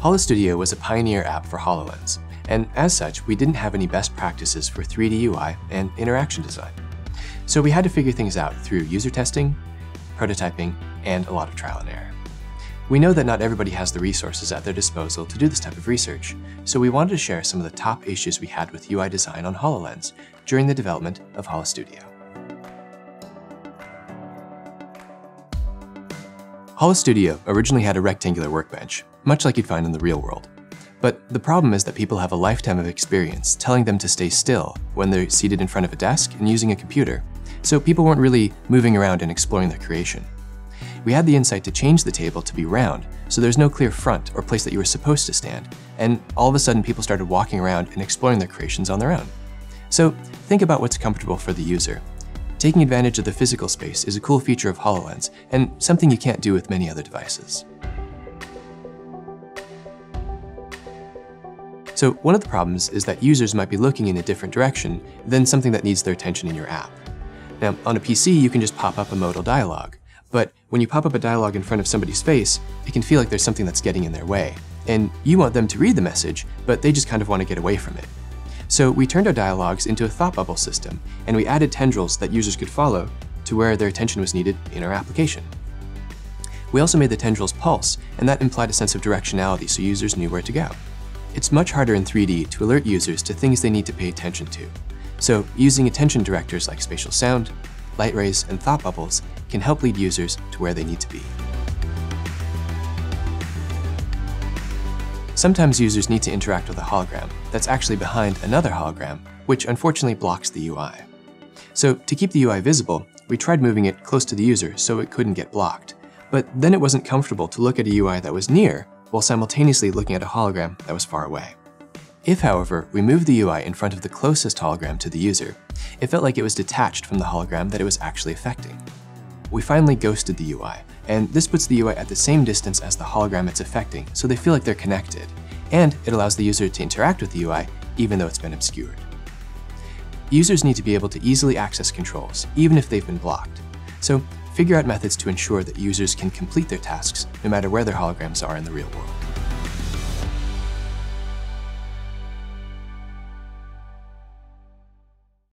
HoloStudio was a pioneer app for HoloLens, and as such, we didn't have any best practices for 3D UI and interaction design. So we had to figure things out through user testing, prototyping, and a lot of trial and error. We know that not everybody has the resources at their disposal to do this type of research, so we wanted to share some of the top issues we had with UI design on HoloLens during the development of HoloStudio. HoloStudio originally had a rectangular workbench, much like you'd find in the real world. But the problem is that people have a lifetime of experience telling them to stay still when they're seated in front of a desk and using a computer, so people weren't really moving around and exploring their creation. We had the insight to change the table to be round, so there's no clear front or place that you were supposed to stand, and all of a sudden people started walking around and exploring their creations on their own. So think about what's comfortable for the user. Taking advantage of the physical space is a cool feature of HoloLens, and something you can't do with many other devices. So one of the problems is that users might be looking in a different direction than something that needs their attention in your app. Now, on a PC, you can just pop up a modal dialog, but when you pop up a dialog in front of somebody's face, it can feel like there's something that's getting in their way. And you want them to read the message, but they just kind of want to get away from it. So we turned our dialogues into a thought bubble system, and we added tendrils that users could follow to where their attention was needed in our application. We also made the tendrils pulse, and that implied a sense of directionality so users knew where to go. It's much harder in 3D to alert users to things they need to pay attention to. So using attention directors like spatial sound, light rays, and thought bubbles can help lead users to where they need to be. Sometimes users need to interact with a hologram that's actually behind another hologram, which unfortunately blocks the UI. So to keep the UI visible, we tried moving it close to the user so it couldn't get blocked. But then it wasn't comfortable to look at a UI that was near while simultaneously looking at a hologram that was far away. If, however, we moved the UI in front of the closest hologram to the user, it felt like it was detached from the hologram that it was actually affecting. We finally ghosted the UI, and this puts the UI at the same distance as the hologram it's affecting, so they feel like they're connected, and it allows the user to interact with the UI even though it's been obscured. Users need to be able to easily access controls, even if they've been blocked. So figure out methods to ensure that users can complete their tasks no matter where their holograms are in the real world.